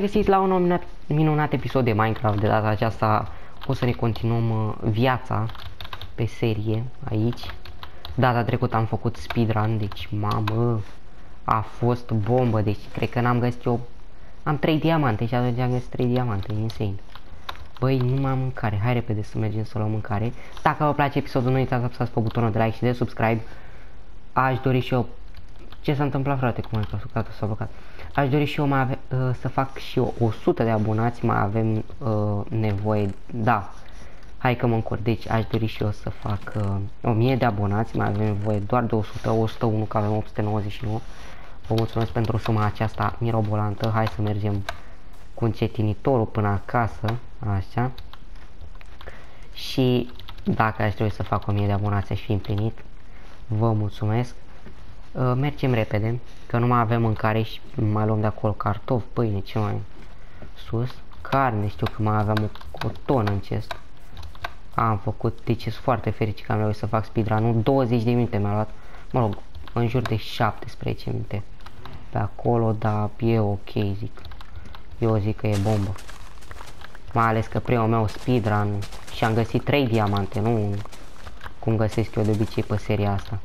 găsiți la un minunat, minunat episod de Minecraft. De data aceasta o să ne continuăm uh, viața pe serie aici. Data trecută am făcut speedrun, deci mamă, a fost bombă, deci cred că n-am găsit eu... Am 3 diamante și atunci am găsit 3 diamante, e insane. Băi, nu mai am mâncare, hai repede să mergem să luăm mâncare. Dacă vă place episodul, nu uitați să apăsați pe butonul de like și de subscribe. Aș dori și eu... Ce s-a întâmplat frate cu Minecraft? Gata, s-a blocat. Aș dori și eu mai ave, uh, să fac și eu 100 de abonați, mai avem uh, nevoie, da, hai că mă încurc, deci aș dori și eu să fac uh, 1000 de abonați, mai avem nevoie doar de 100, 101 că avem 899. Vă mulțumesc pentru suma aceasta mirobolantă, hai să mergem cu încetinitorul până acasă, așa. Și dacă aș trebui să fac 1000 de abonați aș fi împlinit, vă mulțumesc. Uh, mergem repede, că nu mai avem mâncare și mai luăm de acolo cartofi, pâine, ce mai sus. Carne, știu că mai aveam o, o tonă în chest. Am făcut, deci sunt foarte fericit că am reușit să fac speedrun-ul. 20 de minute mi-a luat, mă rog, în jur de 17 minute. Pe acolo, dar e ok, zic. Eu zic că e bombă. Mai ales că primul meu speedrun și am găsit 3 diamante, nu cum găsesc eu de obicei pe seria asta.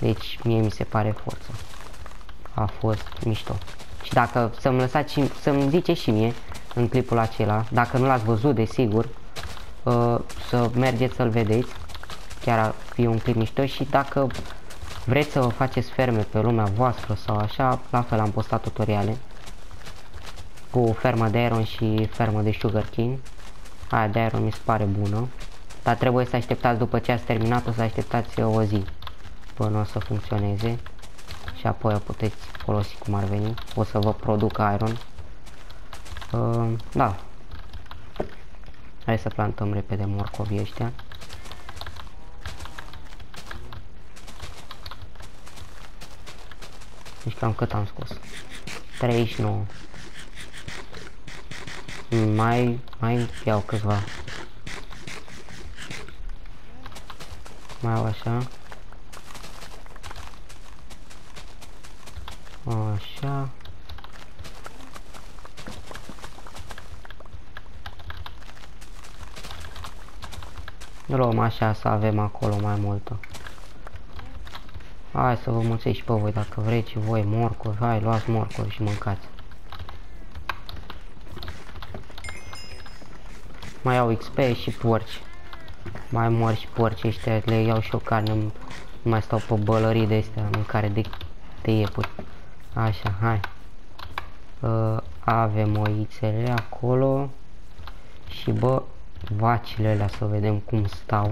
Deci mie mi se pare forță. A fost mișto. Și dacă să-mi lăsați și să-mi ziceți și mie în clipul acela, dacă nu l-ați văzut, desigur, uh, să mergeți să-l vedeți. Chiar ar fi un clip mișto și dacă vreți să vă faceți ferme pe lumea voastră sau așa, la fel am postat tutoriale cu fermă de iron și fermă de sugarcane. Aia de iron mi se pare bună, dar trebuie să așteptați după ce ați terminat, o să așteptați o zi până o să funcționeze și apoi o puteți folosi cum ar veni. O să vă produc iron. Uh, da. Hai să plantăm repede morcovii ăștia. Deci cam cât am scos? 39. Mai, mai iau câțiva. Mai au așa. Așa. Luăm așa să avem acolo mai multă. Hai să vă mulțumesc și pe voi dacă vreți și voi morcuri. Hai, luați morcuri și mâncați. Mai au XP și porci. Mai mor și porci ăștia, le iau și o carne, nu mai stau pe bălării de astea, mâncare de, de iepuri. Așa, hai. Uh, avem oițele acolo. Și bă, vacile alea să vedem cum stau.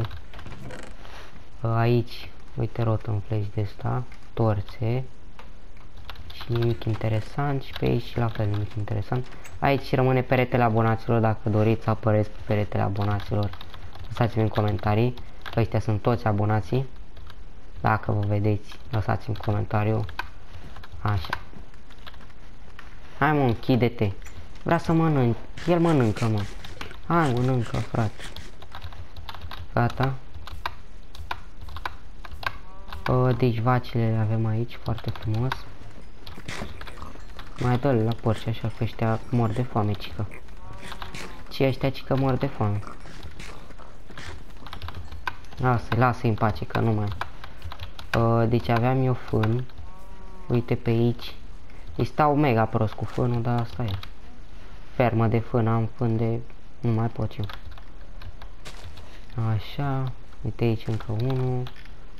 Uh, aici, uite rotă flash de asta. Torțe. Și nimic interesant. Și pe aici la fel nimic interesant. Aici rămâne peretele abonaților. Dacă doriți să apăreți pe peretele abonaților, lăsați-mi în comentarii. Că ăștia sunt toți abonații. Dacă vă vedeți, lăsați-mi comentariu Așa. Hai mă, închide-te. Vrea să mănânc. El mănâncă, mă. Hai, mănâncă, frate. Gata. Uh, deci vacile le avem aici, foarte frumos. Mai dă la porci așa că ăștia mor de foame, cică. Ce ăștia cică mor de foame. Lasă, lasă-i în pace, că nu mai... Uh, deci aveam eu fân. Uite pe aici. Îi stau mega prost cu fânul, dar asta e. Fermă de fân, am fân de... Nu mai pot eu. Așa. Uite aici încă unul.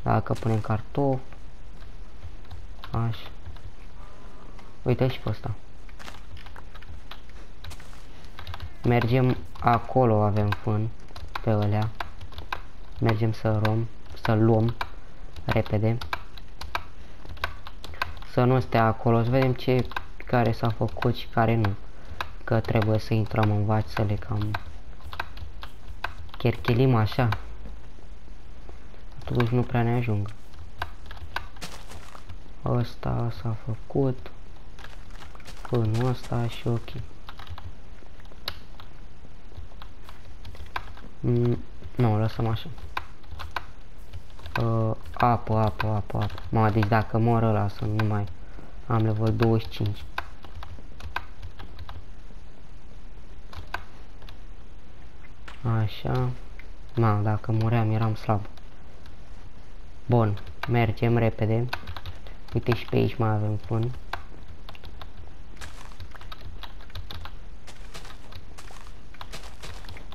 Dacă punem cartof. Așa. Uite și pe ăsta. Mergem acolo, avem fân. Pe ălea. Mergem să luăm, să luăm repede să nu stea acolo, să vedem ce care s-a făcut și care nu. Că trebuie să intrăm în vaci să le cam cherchelim așa. Atunci nu prea ne ajung. Ăsta s-a făcut. Până ăsta și ok. Mm, nu, lăsăm așa. Uh, apă, apă, apă, apă. Mă, deci dacă mor ăla să nu mai Am level 25. Așa. Ma, dacă muream eram slab. Bun, mergem repede. Uite și pe aici mai avem fân.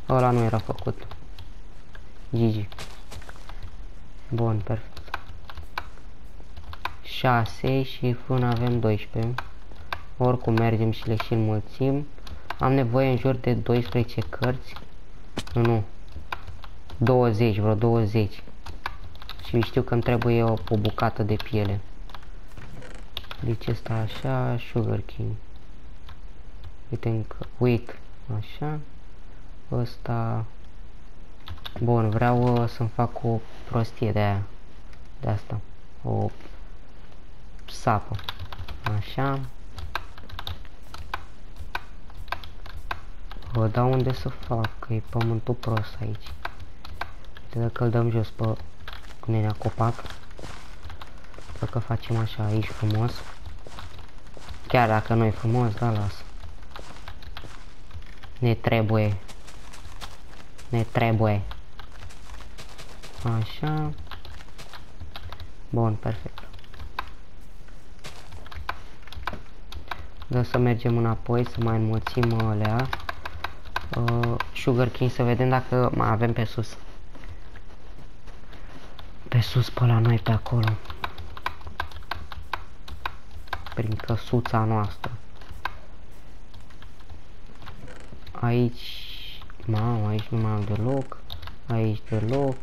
Ăla nu era făcut. Gigi. Bun, perfect. 6 și fân avem 12. Oricum mergem și le și înmulțim. Am nevoie în jur de 12 cărți. Nu, nu. 20, vreo 20. Și știu că îmi trebuie o, o bucată de piele. Deci asta așa, sugar king. Uite încă, wheat, așa. Ăsta... Bun, vreau uh, să-mi fac o prostie de aia. De asta. O sapă. Așa. Vă dau unde să fac, că e pământul prost aici. Uite dacă îl dăm jos pe nenea copac. Dacă facem așa aici frumos. Chiar dacă nu e frumos, da, las. Ne trebuie. Ne trebuie. Așa. Bun, perfect. Da să mergem înapoi, să mai înmulțim alea. Uh, sugar King, să vedem dacă mai avem pe sus. Pe sus, pe la noi, pe acolo. Prin căsuța noastră. Aici... Mamă, aici nu mai am deloc. Aici deloc.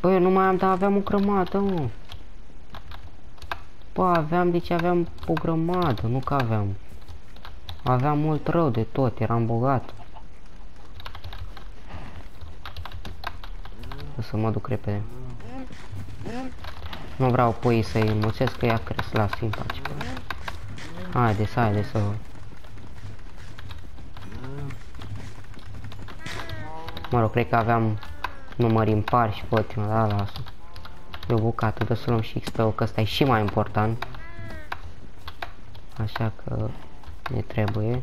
Băi, eu nu mai am, dar aveam o grămadă, mă. Bă, aveam, deci aveam o grămadă, nu că aveam. Aveam mult rău de tot, eram bogat. O să mă duc repede. Nu vreau pui să-i înmulțesc, că ea cresc, las în pace. Haide, haide să... Mă rog, cred că aveam numări impari și pot, da, lasă. E o bucată, de să luăm și XP-ul, că ăsta e și mai important. Așa că ne trebuie.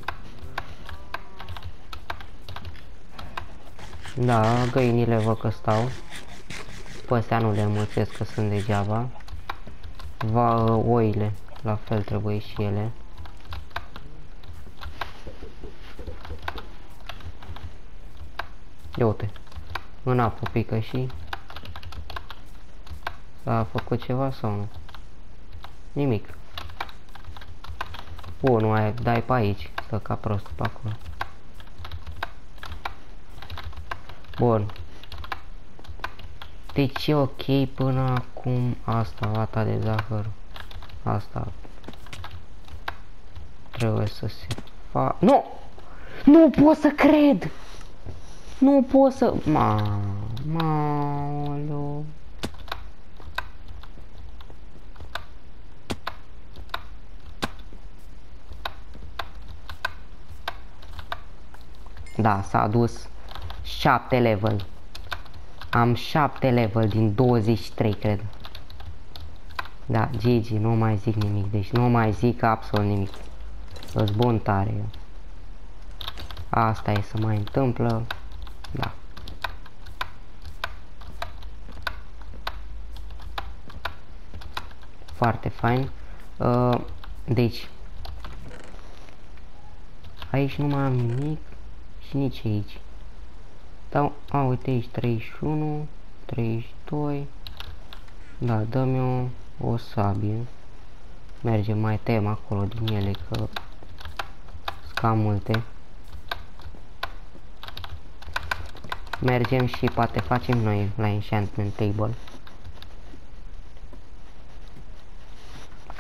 Da, găinile văd că stau. Pe astea nu le înmulțesc că sunt degeaba. Va, oile, la fel trebuie și ele. Ia uite, în apă pică și S-a făcut ceva sau nu? Nimic. Bun, nu mai dai pe aici, stă ca prost pe acolo. Bun. Deci e ok până acum asta, lata de zahăr. Asta. Trebuie să se fa... Nu! Nu pot să cred! Nu pot să... Ma... Ma... Da, s-a adus 7 level. Am 7 level din 23, cred. Da, Gigi, nu mai zic nimic. Deci nu mai zic absolut nimic. Îți bun tare eu. Asta e să mai întâmplă. Da. Foarte fain. Uh, deci. Aici nu mai am nimic și nici aici. Dau, a, uite aici 31, 32. Da, dăm eu o sabie. Mergem mai tem acolo din ele că cam multe. Mergem și poate facem noi la enchantment table.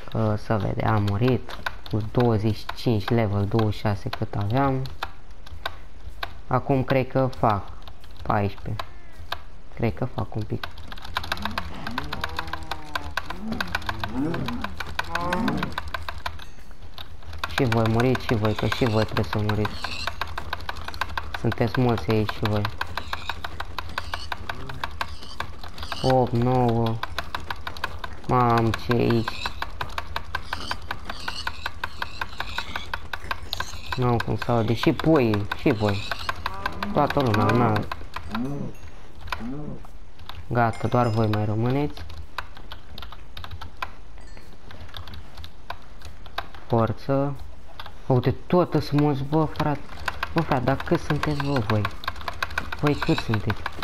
Că să vede, am murit cu 25 level 26 cât aveam. Acum cred că fac 14. Cred că fac un pic. Și voi muriți și voi, că și voi trebuie să muriți. Sunteți mulți aici și voi. 8, 9. Mam ce aici. Nu am cum să aud. Și pui, și voi. Toată lumea, nu. Gata, doar voi mai rămâneți. Forță. Uite, tot sunt mulți, bă, frate. Bă, frate, dar cât sunteți, bă, voi? Voi cât sunteți?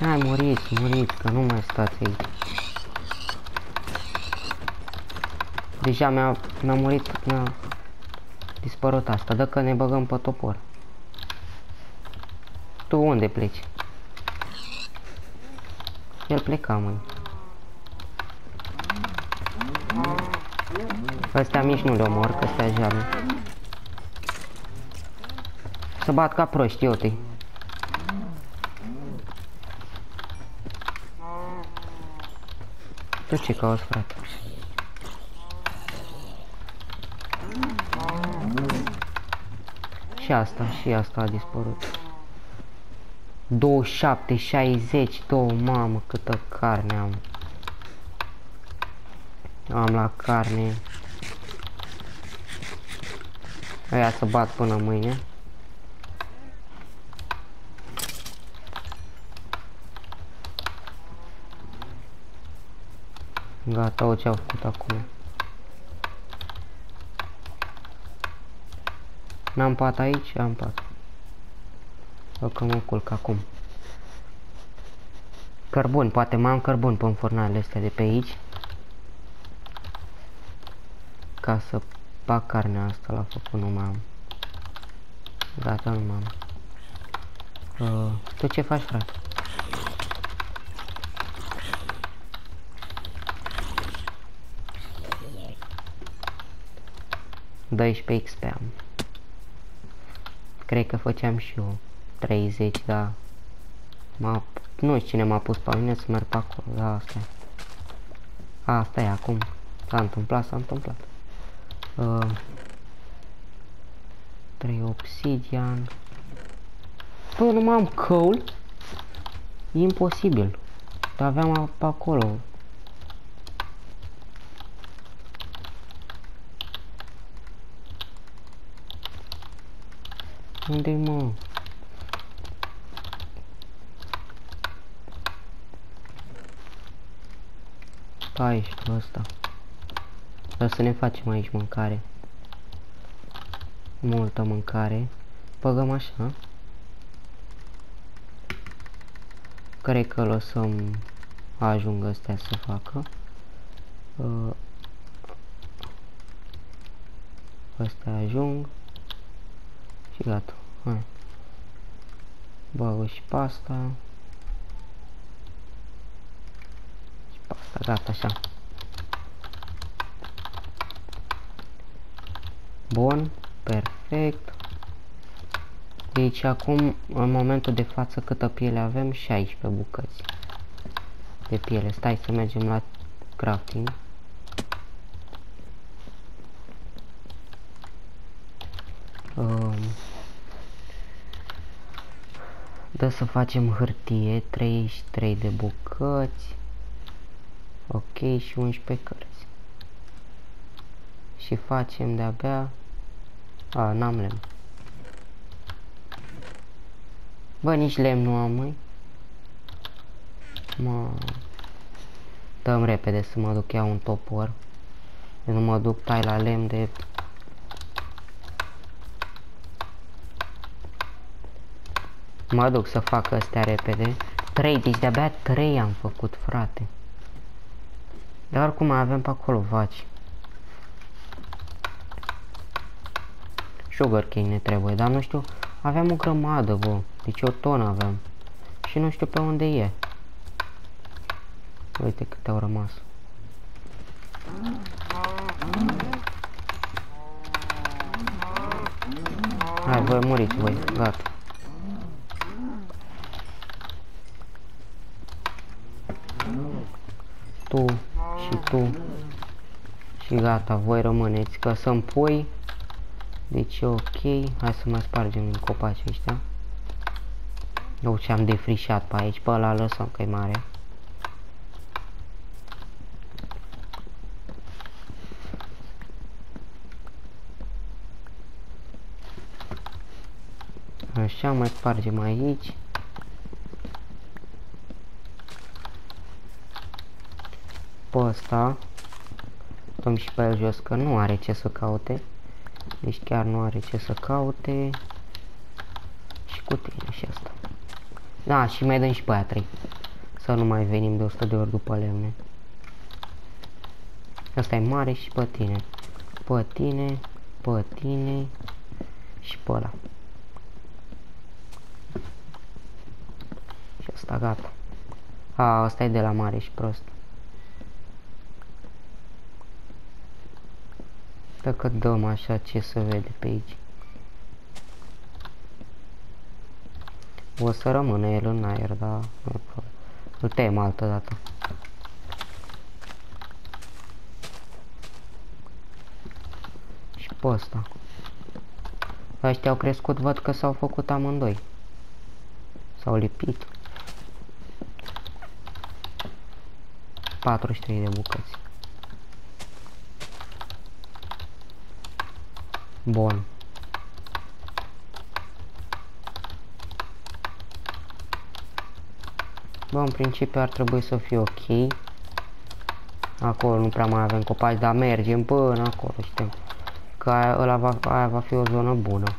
Hai, muriți, muriți, că nu mai stați aici. Deja mi-a mi, murit, mi-a dispărut asta. Dă că ne băgăm pe topor. Tu unde pleci? El pleca, măi. Ăstea mici nu le omor, că ăstea jale. Să bat ca proști, eu te Tu ce cauți, frate? Și asta, și asta a dispărut. 27, 60, 2, mamă, câtă carne am. Am la carne. Aia să bat până mâine. Gata, o ce-au făcut acum. N-am pat aici? Am pat. O că mă culc acum. Cărbun, poate mai am cărbun pe înfurnalele astea de pe aici. Ca să fac carnea asta la făcut, nu mai am. Gata, nu mai am. Uh, tu ce faci, frate? Pe XP am. Cred că făceam și eu 30, da. M-a... Nu știu cine m-a pus pe mine să merg pe acolo, da, asta e. Asta e acum. S-a întâmplat, s-a întâmplat. Uh, 3 obsidian. Bă, nu mai am coal? E imposibil. Dar aveam pe acolo. Unde-i mă? Stai și tu ăsta. Dar să ne facem aici mâncare. Multă mâncare. Băgăm așa. Cred că lăsăm ajung astea să facă. Uh, astea ajung. Și gata. Hai. Bagă și pasta. Asta, gata, așa. Bun, perfect. Deci acum, în momentul de față, câtă piele avem? 16 bucăți de piele. Stai să mergem la crafting. Dă să facem hârtie, 33 de bucăți. Ok, și 11 cărți. Și facem de-abia... A, n-am lemn. Bă, nici lemn nu am, măi. Mă... Dăm repede să mă duc iau un topor. Eu nu mă duc tai la lemn de... Mă duc să fac astea repede. 3, deci de-abia 3 am făcut, frate. Dar oricum avem pe acolo vaci. Sugar cane ne trebuie, dar nu știu, aveam o grămadă, bă. Deci o tonă aveam. Și nu știu pe unde e. Uite câte au rămas. Hai, voi muriți voi, gata. Tu și tu și gata, voi rămâneți, că sunt pui, deci e ok, hai să mai spargem din copaci ăștia. Eu ce am defrișat pe aici, pe ăla lăsăm că e mare. Așa, mai spargem aici. Pe ăsta. Dăm și pe el jos că nu are ce să caute. Deci chiar nu are ce să caute. Și cu tine și asta. Da, și mai dăm și pe aia 3. Să nu mai venim de 100 de ori după lemne. Asta e mare și pe tine. Pe tine, pe tine și pe ăla. Și asta gata. A, asta e de la mare și prost. Dacă dăm așa, ce să vede pe aici? O să rămână el în aer, dar îl tem altă dată. Și pe ăsta. Ăștia au crescut, văd că s-au făcut amândoi. S-au lipit. 43 de bucăți. Bun. Bă, în principiu ar trebui să fie ok. Acolo nu prea mai avem copaci, dar mergem până acolo, știm. Că aia, ăla va, aia va fi o zonă bună.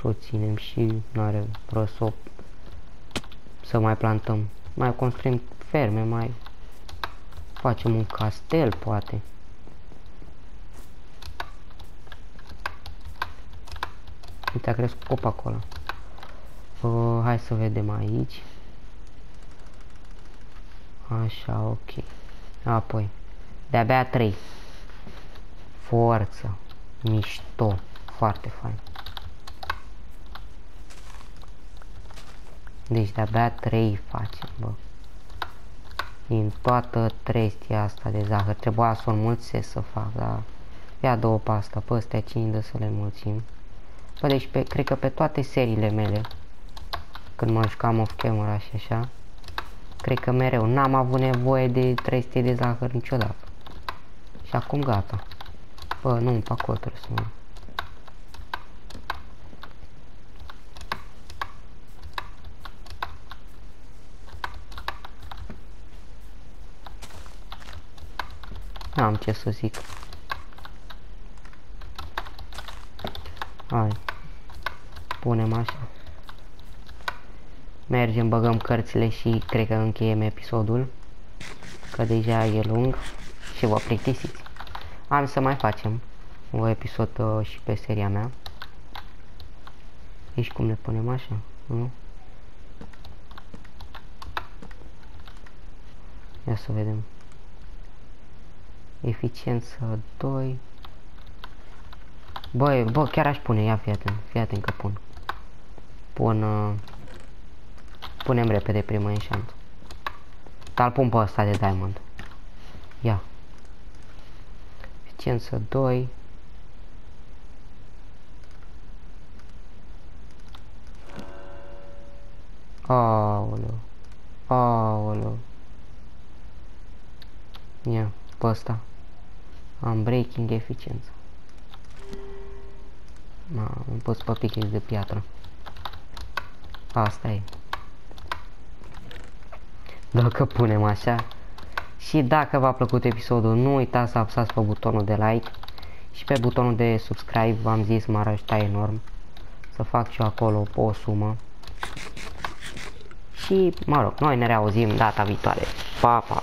Să o ținem și nu are rost să, să mai plantăm. Mai construim ferme, mai facem un castel, poate. Uite, a crescut copacul ăla. Uh, hai să vedem aici. Așa, ok. Apoi, de-abia 3. Forță. Mișto. Foarte fain. Deci de-abia 3 facem, bă. Din toată trestia asta de zahăr. Trebuia să o înmulțesc să fac, dar... Ia două pasta, pe astea 5 de să le mulțim. Bă, deci pe, cred că pe toate seriile mele, când mă jucam off camera și așa, cred că mereu n-am avut nevoie de 300 de zahăr niciodată. Și acum gata. Bă, nu, pe acolo trebuie să mă... N-am ce să zic. Hai. Punem așa. Mergem, băgăm cărțile și cred că încheiem episodul. Că deja e lung și vă plictisiți. Am să mai facem un episod uh, și pe seria mea. Aici cum le punem așa, nu? Ia să vedem. Eficiență 2. Băi, bă, chiar aș pune, ia fii atent, fii atent că pun. Pun, uh, punem repede prima enchant. Dar pun pe ăsta de diamond. Ia. Eficiență 2. Aoleu. Aoleu. Ia, pe ăsta. Am breaking eficiență. Am pus pe pickaxe de piatră. Asta e. Dacă punem așa. Și dacă v-a plăcut episodul, nu uitați să apăsați pe butonul de like și pe butonul de subscribe, v-am zis, m-ar ajuta enorm să fac și eu acolo o sumă. Și, mă rog, noi ne reauzim data viitoare. Pa, pa!